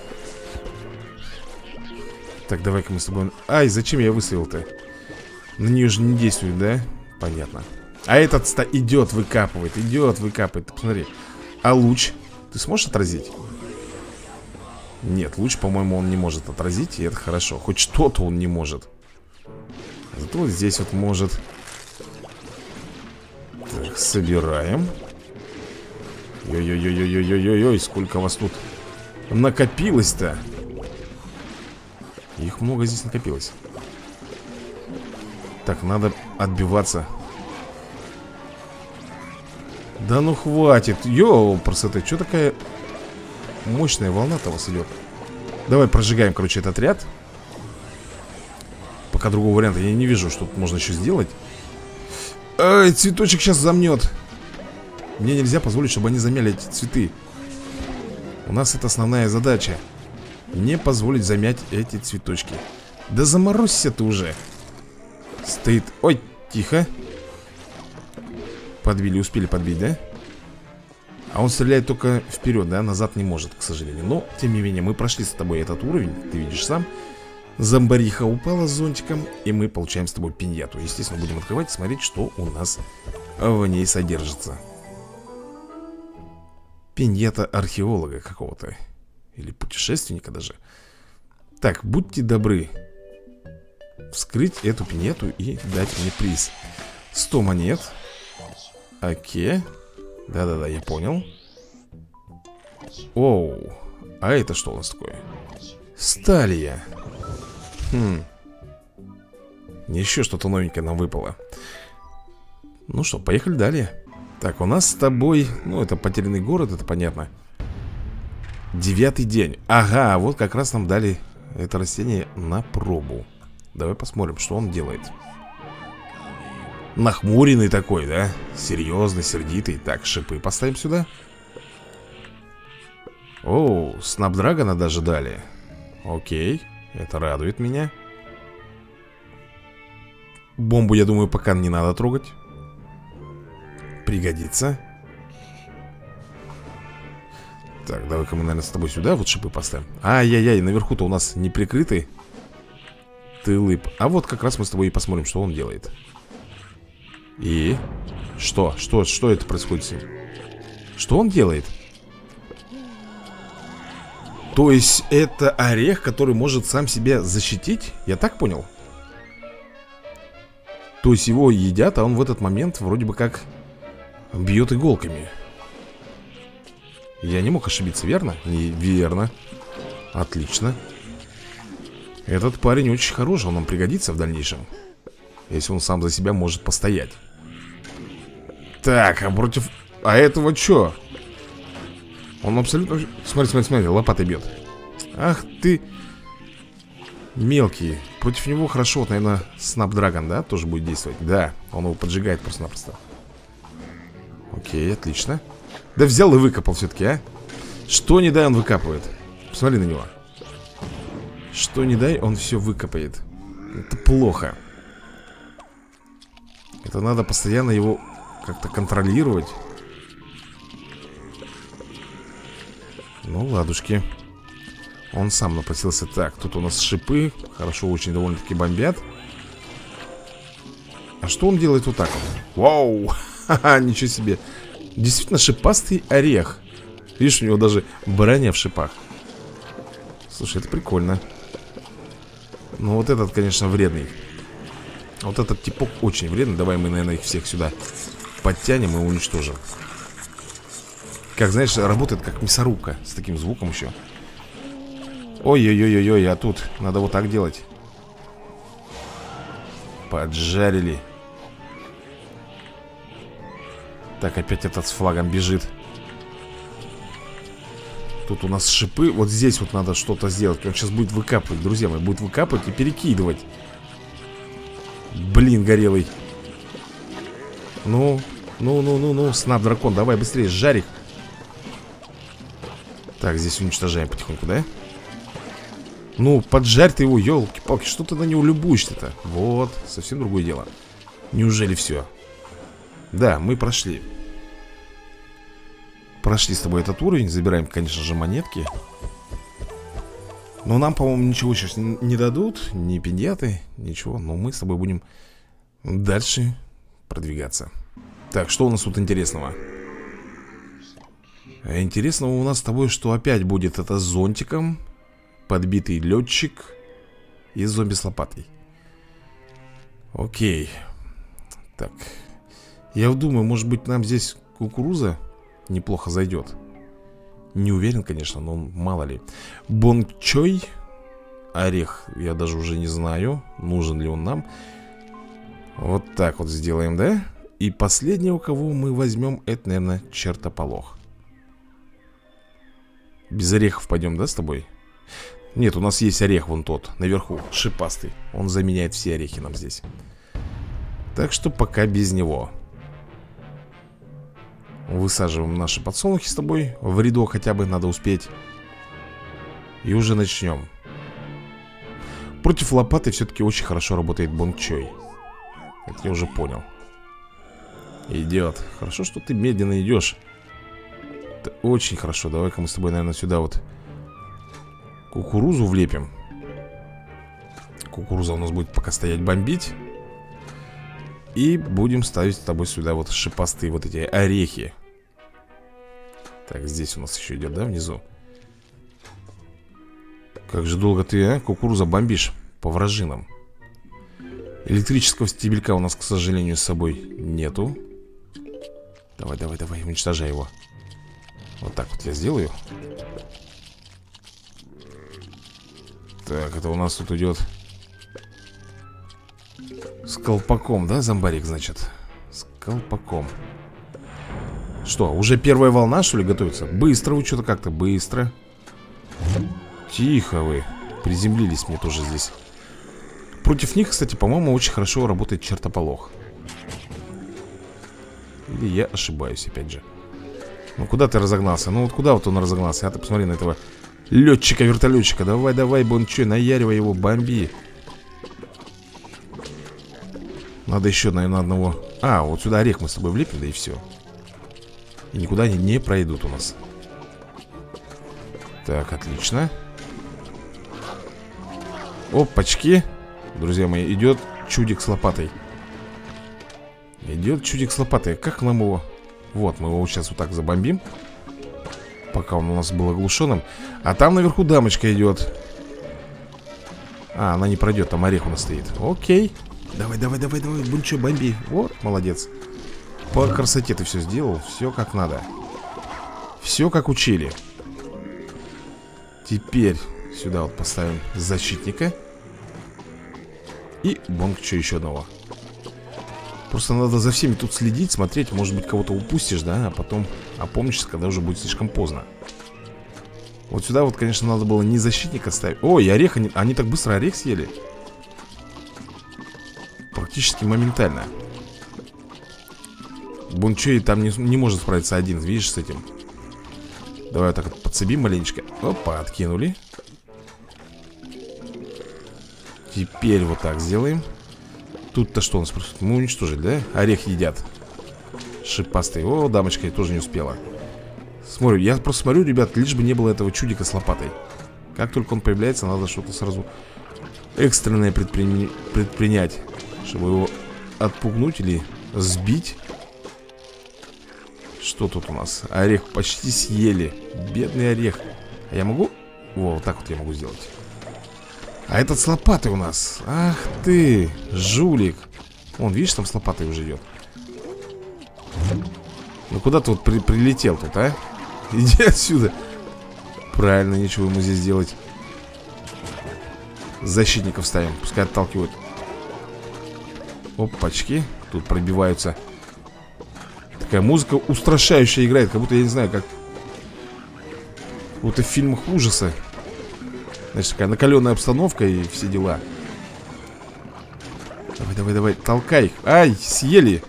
так, давай-ка мы с тобой... Ай, зачем я выставил-то? На нее же не действует, да? Понятно. А этот ста идет, выкапывает, идет, выкапывает. Посмотри. А луч? Ты сможешь отразить? Нет, луч, по-моему, он не может отразить, и это хорошо. Хоть что-то он не может. Зато вот здесь вот может. Так, собираем. Ой-ой-ой-ой-ой-ой-ой, сколько вас тут накопилось-то? Их много здесь накопилось. Так, надо отбиваться. Да ну хватит. Йоу, красоты, что такая Мощная волна-то вас идет Давай прожигаем, короче, этот ряд. Пока другого варианта я не вижу, что тут можно еще сделать. Ай, цветочек сейчас замнет Мне нельзя позволить, чтобы они замяли эти цветы. У нас это основная задача не позволить замять эти цветочки. Да заморозься ты уже. Стоит... Ой, тихо. Подбили, успели подбить, да? А он стреляет только вперед, да? Назад не может, к сожалению. Но, тем не менее, мы прошли с тобой этот уровень Ты видишь сам. Зомбариха упала с зонтиком И мы получаем с тобой пиньяту. Естественно, будем открывать и смотреть, что у нас в ней содержится. Пиньята археолога какого-то или путешественника даже. Так, будьте добры Вскрыть эту пинету и дать мне приз. 100 монет. Окей. Да-да-да, я понял. Оу А это что у нас такое? Сталия. Хм. Еще что-то новенькое нам выпало. Ну что, поехали далее. Так, у нас с тобой Ну, это потерянный город, это понятно Девятый день. Ага, вот как раз нам дали это растение на пробу. Давай посмотрим, что он делает. Нахмуренный такой, да? Серьезный, сердитый. Так, шипы поставим сюда. О, Снапдрагона даже дали. Окей, это радует меня. Бомбу, я думаю, пока не надо трогать. Пригодится так, давай-ка мы, наверное, с тобой сюда вот шипы поставим Ай-яй-яй, наверху-то у нас не прикрытый Тылы А вот как раз мы с тобой и посмотрим, что он делает И? Что? Что? Что это происходит с ним? Что он делает? То есть это орех, который может сам себя защитить? Я так понял? То есть его едят, а он в этот момент вроде бы как бьет иголками я не мог ошибиться, верно? Не, верно. Отлично. Этот парень очень хороший, он нам пригодится в дальнейшем Если он сам за себя может постоять. Так, а против... А этого что? Он абсолютно... Смотри, смотри, смотри, лопатой бьет. Ах ты... Мелкий Против него хорошо, вот, наверное, Снапдрагон, да, тоже будет действовать? Да, он его поджигает просто-напросто. Окей, отлично Да взял и выкопал все-таки, а? Что не дай, он выкапывает? Посмотри на него. Что не дай, он все выкопает. Это плохо. Это надо постоянно его как-то контролировать. Ну, ладушки. Он сам напросился. Так, тут у нас шипы. Хорошо, очень довольно-таки бомбят. А что он делает вот так вот? Вау! Ха-ха, ничего себе Действительно шипастый орех. Видишь, у него даже броня в шипах. Слушай, это прикольно. Ну вот этот, конечно, вредный. Вот этот типок очень вредный. Давай мы, наверное, их всех сюда подтянем и уничтожим. Как, знаешь, работает как мясорубка С таким звуком еще. Ой-ой-ой-ой, а тут надо вот так делать. Поджарили Так, опять этот с флагом бежит. Тут у нас шипы. Вот здесь вот надо что-то сделать. Он сейчас будет выкапывать, друзья мои. Будет выкапывать и перекидывать. Блин, горелый. Ну, ну, ну, ну, ну. Снап дракон, давай быстрее, жарик. Так, здесь уничтожаем потихоньку, да? Ну, поджарь ты его, елки-палки Что ты на него любуешься-то? Вот, совсем другое дело. Неужели все? Да, мы прошли Прошли с тобой этот уровень Забираем, конечно же, монетки. Но нам, по-моему, ничего сейчас не дадут Ни пиньяты, ничего. Но мы с тобой будем дальше продвигаться. Так, что у нас тут интересного? А интересно у нас с тобой, что опять будет это с зонтиком Подбитый летчик И зомби с лопатой. Окей. Так. Я думаю, может быть нам здесь кукуруза Неплохо зайдет. Не уверен, конечно, но мало ли. Бончой Орех, я даже уже не знаю Нужен ли он нам. Вот так вот сделаем, да? И последнего, кого мы возьмем, это, наверное, чертополох. Без орехов пойдем, да, с тобой? Нет, у нас есть орех вон тот, наверху, шипастый. Он заменяет все орехи нам здесь. Так что пока без него Высаживаем наши подсолнухи с тобой В рядок хотя бы надо успеть И уже начнем Против лопаты все-таки очень хорошо работает бончой Это я уже понял Идет Хорошо, что ты медленно идешь это очень хорошо. Давай-ка мы с тобой, наверное, сюда вот кукурузу влепим. Кукуруза у нас будет пока стоять бомбить. И будем ставить с тобой сюда вот шипастые вот эти орехи. Так, здесь у нас еще идет, да, внизу? Как же долго ты, а, кукуруза, бомбишь по вражинам. Электрического стебелька у нас, к сожалению, с собой нету. Давай, давай, давай, уничтожай его. Вот так вот я сделаю Так, это у нас тут идет С колпаком, да, зомбарик, значит? С колпаком Что, уже первая волна, что ли, готовится? Быстро вы что-то как-то, быстро. Тихо вы. Приземлились мне тоже здесь. Против них, кстати, по-моему, очень хорошо работает чертополох. Или я ошибаюсь, опять же. Ну куда ты разогнался? Ну вот куда вот он разогнался? А ты посмотри на этого летчика-вертолетчика Давай, давай, Бончой, наяривай его, бомби. Надо еще, наверное, одного. А, вот сюда орех мы с тобой влепим, да и все И никуда они не пройдут у нас. Так, отлично. Опачки. Друзья мои, идет чудик с лопатой. Идет чудик с лопатой. Как нам его? Вот, мы его сейчас вот так забомбим. Пока он у нас был оглушенным. А там наверху дамочка идет. А, она не пройдет, там орех у нас стоит. Окей. Давай, давай, давай, давай, бунчо, бомби. Вот, молодец По красоте ты все сделал, все как надо. Все как учили. Теперь сюда вот поставим защитника. И бонг что еще одного? Просто надо за всеми тут следить, смотреть Может быть кого-то упустишь, да, а потом опомнишься, когда уже будет слишком поздно. Вот сюда вот, конечно, надо было не защитника ставить. Ой, орех, они, они так быстро орех съели. Практически моментально Бунчей там не, не может справиться один, видишь, с этим. Давай вот так вот подцепим маленечко. Опа, откинули. Теперь вот так сделаем. Тут-то что у нас просто? Мы уничтожили, да? Орех едят. Шипастый О, дамочка я тоже не успела. Смотрю, я просто смотрю, ребят Лишь бы не было этого чудика с лопатой. Как только он появляется, надо что-то сразу Экстренное предпри... предпринять Чтобы его отпугнуть или сбить Что тут у нас? Орех почти съели. Бедный орех. А я могу? Во, вот так вот я могу сделать. А этот с лопатой у нас. Ах ты, жулик. Вон, видишь, там с лопатой уже идет. Ну куда ты вот при прилетел тут, а? Иди отсюда. Правильно, ничего ему здесь делать. Защитников ставим, пускай отталкивают. Опачки. Тут пробиваются Такая музыка устрашающая играет Как будто, я не знаю, как Будто в фильмах ужаса. Значит, такая накаленная обстановка и все дела. Давай, давай, давай, толкай их. Ай, съели.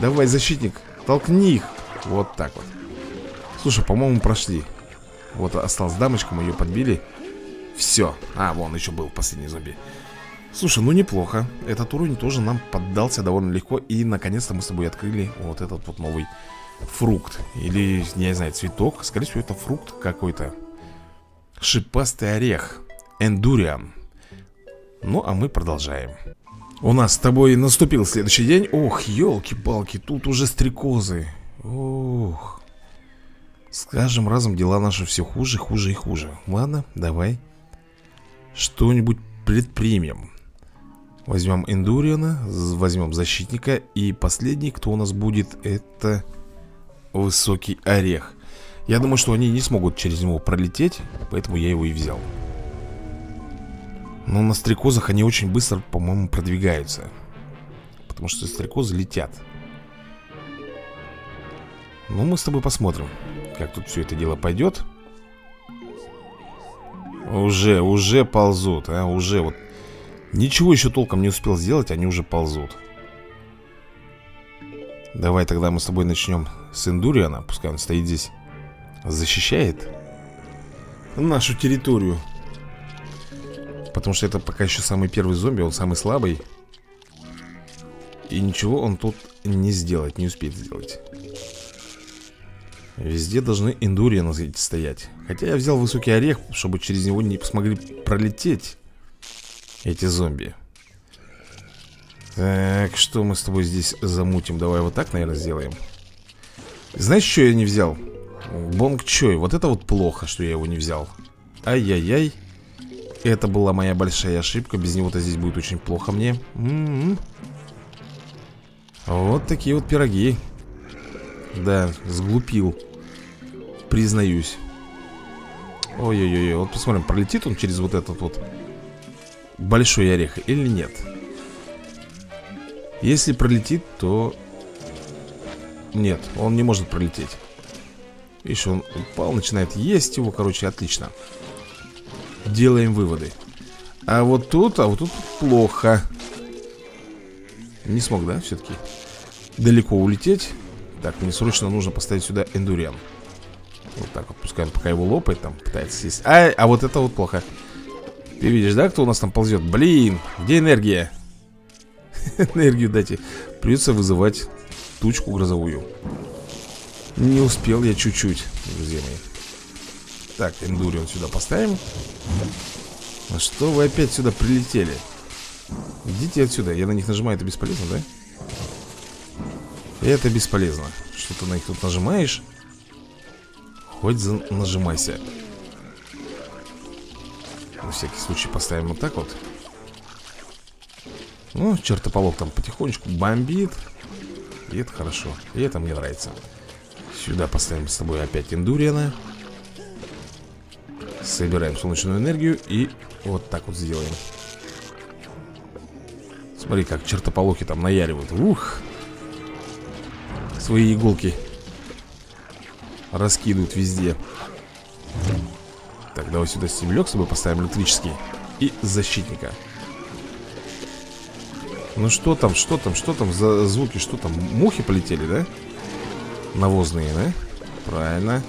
Давай, защитник, толкни их. Вот так вот. Слушай, по-моему, прошли. Вот осталась дамочка, мы ее подбили. Все, а, вон еще был последний зомби Слушай, ну неплохо. Этот уровень тоже нам поддался довольно легко И наконец-то мы с тобой открыли вот этот вот новый фрукт. Или, не знаю, цветок. Скорее всего, это фрукт какой-то. Шипастый орех. Эндуриан. Ну, а мы продолжаем. У нас с тобой наступил следующий день. Ох, елки-палки, тут уже стрекозы. Ох. Скажем разом, дела наши все хуже, хуже и хуже. Ладно, давай Что-нибудь предпримем Возьмем Эндуриана Возьмем защитника. И последний, кто у нас будет, это Высокий орех. Я думаю, что они не смогут через него пролететь Поэтому я его и взял. Но на стрекозах они очень быстро, по-моему, продвигаются. Потому что стрекозы летят. Ну, мы с тобой посмотрим Как тут все это дело пойдет Уже, уже ползут, а, уже вот Ничего еще толком не успел сделать, они уже ползут Давай тогда мы с тобой начнем с Эндуриана Пускай он стоит здесь защищает нашу территорию. Потому что это пока еще самый первый зомби, он самый слабый. И ничего он тут не сделать, не успеет сделать. Везде должны эндурианы стоять. Хотя я взял высокий орех, чтобы через него не смогли пролететь эти зомби. Так, что мы с тобой здесь замутим? Давай вот так, наверное, сделаем. Знаешь, что я не взял? Бонг Чой, вот это вот плохо, что я его не взял Ай-яй-яй Это была моя большая ошибка Без него-то здесь будет очень плохо мне М -м -м. Вот такие вот пироги Да, сглупил Признаюсь Ой-ой-ой, вот посмотрим, пролетит он через вот этот вот Большой орех или нет. Если пролетит, то Нет, он не может пролететь. Видишь, он упал, начинает есть его, короче, отлично. Делаем выводы. А вот тут, а вот тут плохо. Не смог, да, все-таки Далеко улететь. Так, мне срочно нужно поставить сюда эндуриан. Вот так вот, пускай он пока его лопает там Пытается съесть. А, а вот это вот плохо Ты видишь, да, кто у нас там ползет? Блин, где энергия? Энергию дайте Придется вызывать тучку грозовую не успел я чуть-чуть, друзья мои Так, эндурион сюда поставим А что вы опять сюда прилетели? Идите отсюда, я на них нажимаю, это бесполезно, да? Это бесполезно Что ты на них тут нажимаешь? Хоть нажимайся На всякий случай поставим вот так вот. Ну, чертополох там потихонечку бомбит. И это хорошо, и это мне нравится. Сюда поставим с тобой опять эндуриана Собираем солнечную энергию И вот так вот сделаем. Смотри, как чертополохи там наяривают. Ух! Свои иголки Раскидывают везде Так, давай сюда стебелек с собой поставим электрический И защитника. Ну что там, что там, что там за звуки Что там, мухи полетели, да? Навозные, да? Правильно.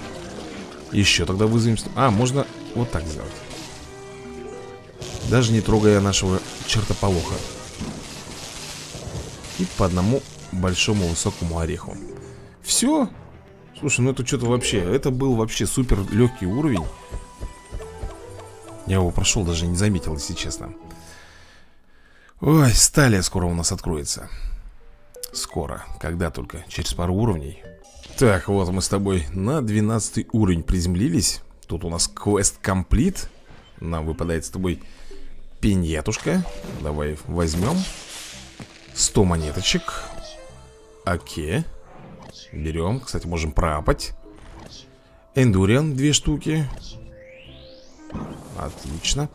Еще тогда вызовем А, можно вот так сделать. Даже не трогая нашего чертополоха. И по одному большому высокому ореху. Все Слушай, ну это что-то вообще Это был вообще супер легкий уровень Я его прошел, даже не заметил, если честно. Ой, сталия скоро у нас откроется. Скоро, когда только, через пару уровней. Так, вот мы с тобой на 12 уровень приземлились. Тут у нас квест комплит. Нам выпадает с тобой пиньятушка Давай возьмем. 100 монеточек. Окей. Берем, кстати, можем пропать Эндуриан две штуки Отлично.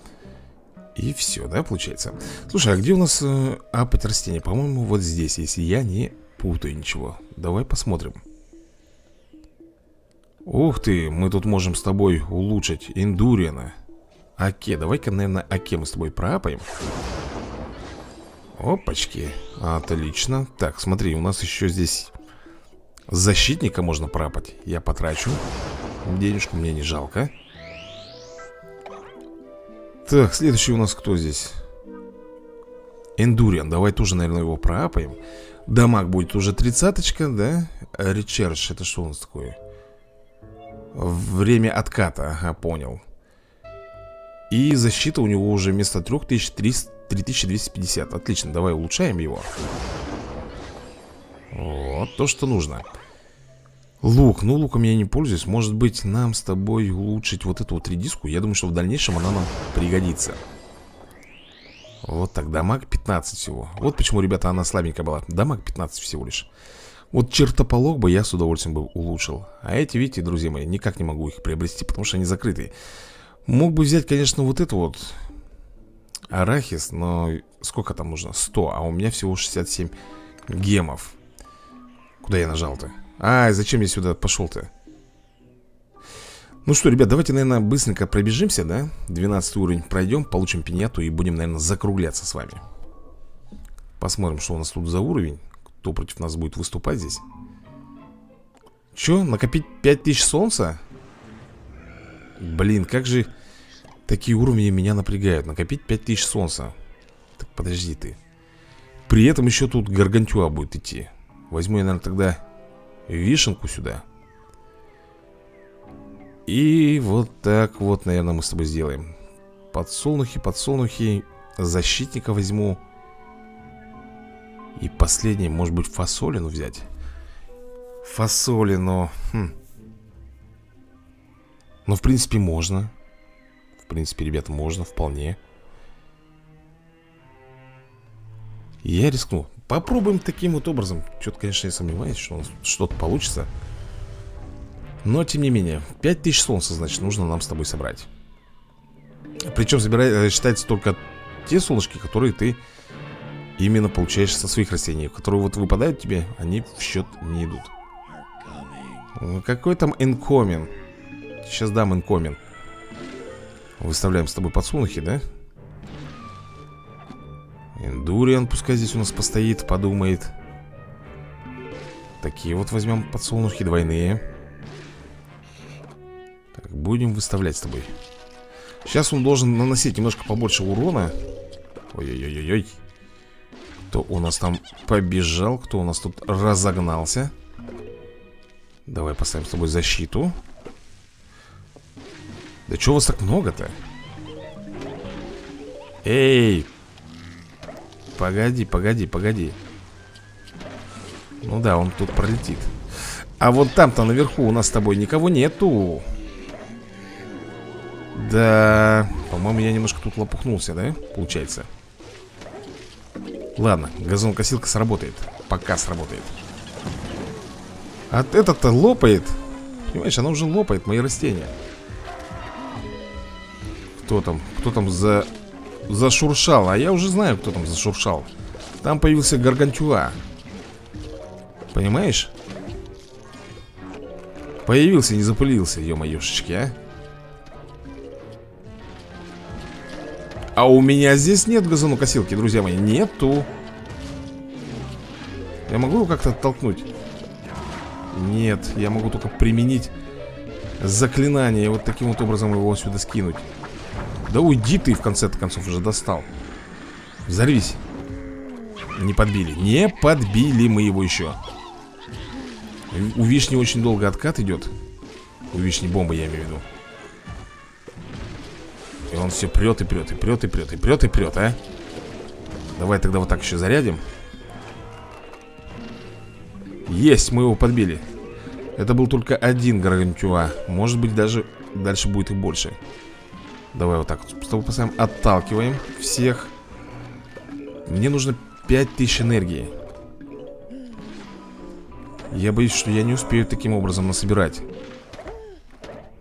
И все, да, получается? Слушай, а где у нас э, апать растения? По-моему, вот здесь, если я не путаю ничего. Давай посмотрим. Ух ты, мы тут можем с тобой улучшить Эндуриана Оке, давай-ка, наверное, Оке мы с тобой проапаем Опачки, отлично. Так, смотри, у нас еще здесь Защитника можно пропать Я потрачу. Денежку мне не жалко Так, следующий у нас кто здесь? Эндуриан, давай тоже, наверное, его проапаем Дамаг будет уже тридцаточка, да? Речерч, это что у нас такое? Время отката, ага, понял. И защита у него уже вместо 3300 3250 Отлично, давай улучшаем его. Вот, то, что нужно Лук, ну луком я не пользуюсь. Может быть нам с тобой улучшить вот эту вот редиску? Я думаю, что в дальнейшем она нам пригодится. Вот так, дамаг 15 всего. Вот почему, ребята, она слабенькая была. Дамаг 15 всего лишь. Вот чертополох бы я с удовольствием бы улучшил. А эти, видите, друзья мои, никак не могу их приобрести Потому что они закрыты. Мог бы взять, конечно, вот это вот Арахис, но сколько там нужно? 100, а у меня всего 67 гемов. Куда я нажал-то? А, зачем я сюда пошел-то? Ну что, ребят, давайте, наверное, быстренько пробежимся, да? 12 уровень пройдем, получим пиняту и будем, наверное, закругляться с вами Посмотрим, что у нас тут за уровень Кто против нас будет выступать здесь Че, накопить 5000 солнца? Блин, как же такие уровни меня напрягают Накопить 5000 солнца Так, подожди ты При этом еще тут гаргантюа будет идти Возьму я, наверное, тогда вишенку сюда. И вот так вот, наверное, мы с тобой сделаем. Подсолнухи, подсолнухи Защитника возьму. И последний, может быть, фасолину взять? Фасолину хм. Ну, в принципе, можно. В принципе, ребята, можно, вполне. Я рискну Попробуем таким вот образом. Что-то, конечно, я сомневаюсь, что у нас что-то получится. Но, тем не менее 5000 солнца, значит, нужно нам с тобой собрать. Причем собирать, э, считается только те солнышки, которые ты именно получаешь со своих растений. Которые вот выпадают тебе, они в счет не идут. Какой там инкомин Сейчас дам инкомин Выставляем с тобой подсолнухи, да? Эндуриан пускай здесь у нас постоит, подумает. Такие вот возьмем подсолнухи двойные. Так, будем выставлять с тобой. Сейчас он должен наносить немножко побольше урона. Ой-ой-ой-ой Кто у нас там побежал Кто у нас тут разогнался? Давай поставим с тобой защиту. Да чего вас так много-то? Эй, Погоди, погоди, погоди. Ну да, он тут пролетит. А вот там-то наверху у нас с тобой никого нету. Да, по-моему, я немножко тут лопухнулся, да? Получается? Ладно, газонкосилка сработает. Пока сработает. А этот-то лопает. Понимаешь, она уже лопает мои растения. Кто там? Кто там за зашуршал А я уже знаю, кто там зашуршал. Там появился Гаргантюа. Понимаешь? Появился, не запылился, ё-моёшечки, а. А у меня здесь нет газонокосилки, друзья мои Нету. Я могу его как-то оттолкнуть? Нет, я могу только применить Заклинание И вот таким вот образом его сюда скинуть Да уйди ты в конце концов уже достал. Взорвись. Не подбили. Не подбили мы его еще. У вишни очень долго откат идет. У вишни бомба я имею в виду. И он все прет и прет, и прет, и прет, и прет, и прет, а? Давай тогда вот так еще зарядим. Есть, мы его подбили. Это был только один гаргантюа. Может быть даже дальше будет и больше Давай вот так вот с тобой поставим Отталкиваем всех. Мне нужно 5000 энергии. Я боюсь, что я не успею таким образом насобирать.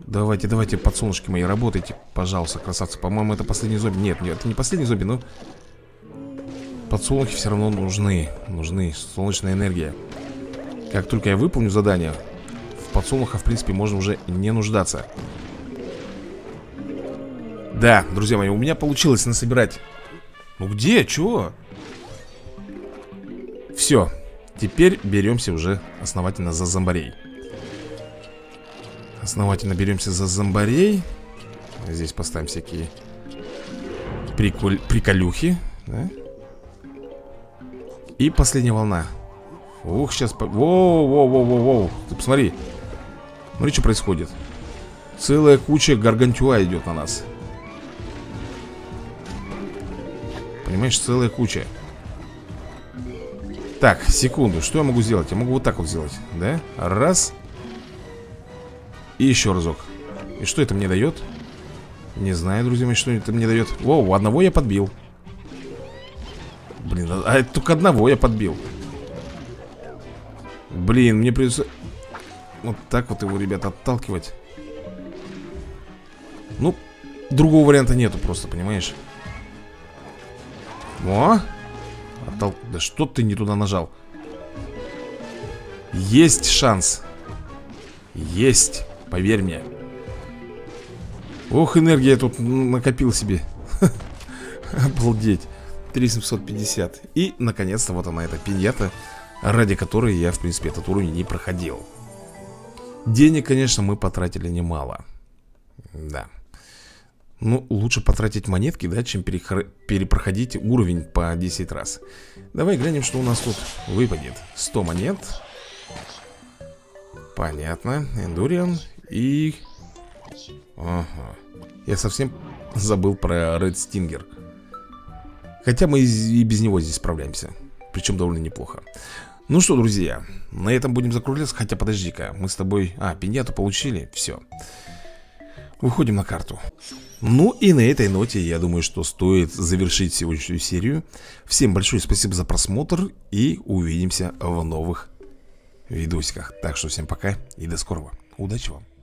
Давайте, давайте, подсолнушки мои, работайте Пожалуйста, красавцы. По-моему, это последний зомби. Нет, нет, это не последний зомби, но Подсолнухи все равно нужны Нужны, солнечная энергия. Как только я выполню задание В подсолнухах, в принципе, можно уже не нуждаться Да, друзья мои, у меня получилось насобирать. Ну где, чего? Все, теперь беремся уже основательно за зомбарей. Основательно беремся за зомбарей. Здесь поставим всякие приколь... приколюхи да? И последняя волна. Ух, сейчас... Воу-воу-воу-воу Ты посмотри. Смотри, что происходит. Целая куча гаргантюа идет на нас Понимаешь, целая куча. Так, секунду, что я могу сделать? Я могу вот так вот сделать, да? Раз. И еще разок. И что это мне дает? Не знаю, друзья мои, что это мне дает. О, одного я подбил. Блин, а, а только одного я подбил. Блин, мне придется Вот так вот его, ребят, отталкивать. Ну, другого варианта нету просто, понимаешь О! Оттол... Да что ты не туда нажал? Есть шанс. Есть Поверь мне. Ох, энергия я тут накопил себе. Обалдеть. 3750 И, наконец-то, вот она, эта пиньята Ради которой я, в принципе, этот уровень не проходил. Денег, конечно, мы потратили немало. Да Ну, лучше потратить монетки, да, чем перепроходить уровень по 10 раз Давай глянем, что у нас тут выпадет 100 монет Понятно, Эндуриан и... Ага. Я совсем забыл про Ред Стингер. Хотя мы и без него здесь справляемся. Причем довольно неплохо. Ну что, друзья, на этом будем закругляться. Хотя, подожди-ка, мы с тобой... А, пиньяту получили, все. Выходим на карту. Ну и на этой ноте, я думаю, что стоит завершить сегодняшнюю серию. Всем большое спасибо за просмотр и увидимся в новых видосиках. Так что всем пока и до скорого. Удачи вам!